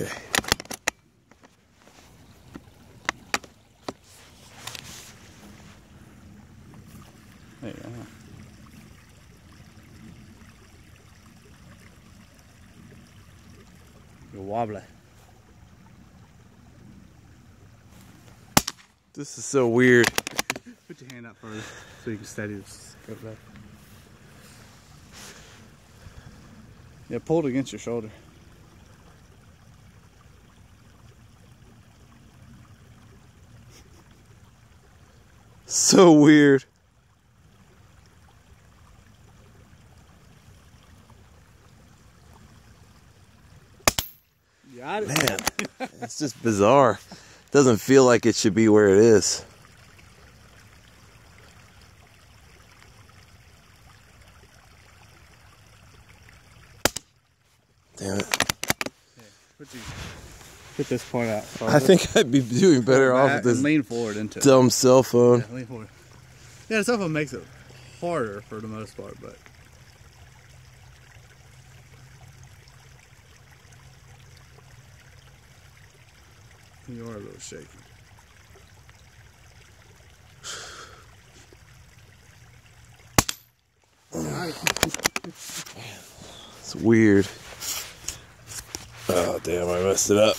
Okay. There you go. You're wobbly. This is so weird. Put your hand up further so you can steady this scope back. Yeah, pull it against your shoulder. So weird. Got it. Man, it's just bizarre. Doesn't feel like it should be where it is. Damn it. Put, put this part out. I think I'd be doing better off with this lean forward into it. dumb cell phone. Yeah, lean forward. Yeah, the cell phone makes it harder for the most part, but you are a little shaky. It's weird. Oh damn, I messed it up.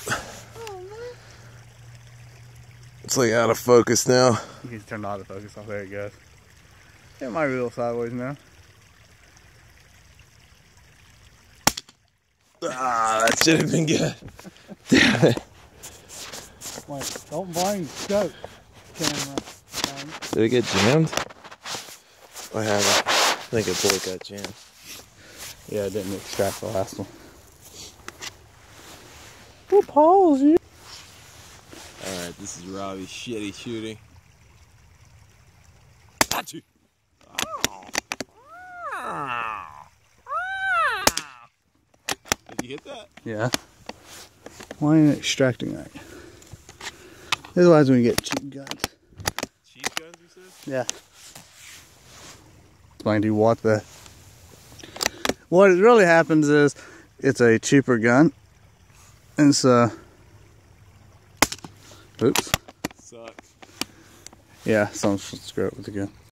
It's like out of focus now. You turned out of focus. off. There it goes. It might be a little sideways now. Ah, that should have been good. Damn it. Wait, don't blame scope camera. thing. Did it get jammed? I haven't. I think a bullet got jammed. Yeah, I didn't extract the last one. Who pause you? Alright, this is Robbie's shitty shooting. Got you. Did you hit that? Yeah. Why are you extracting that? Otherwise, we get cheap guns. Cheap guns, you said? Yeah. Explain to you what the. What really happens is it's a cheaper gun. And so. Oops. Sucks. Yeah, someone should screw it with the gun.